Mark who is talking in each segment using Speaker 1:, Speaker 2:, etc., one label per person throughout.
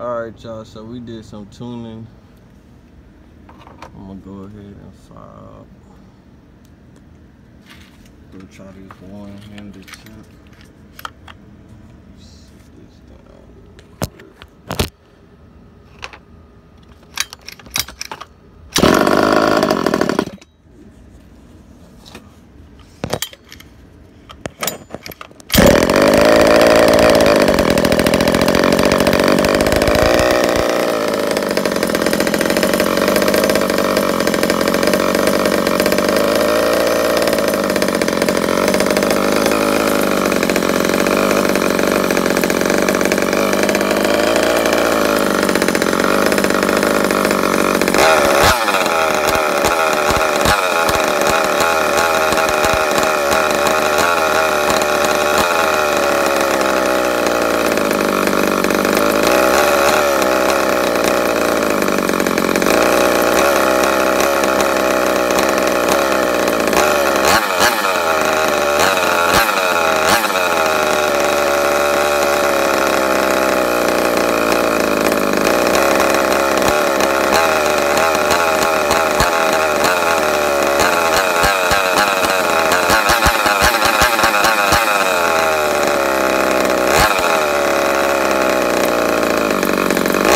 Speaker 1: Alright, y'all, so we did some tuning. I'm gonna go ahead and fire up. Go try this one-handed tip.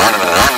Speaker 1: Oh,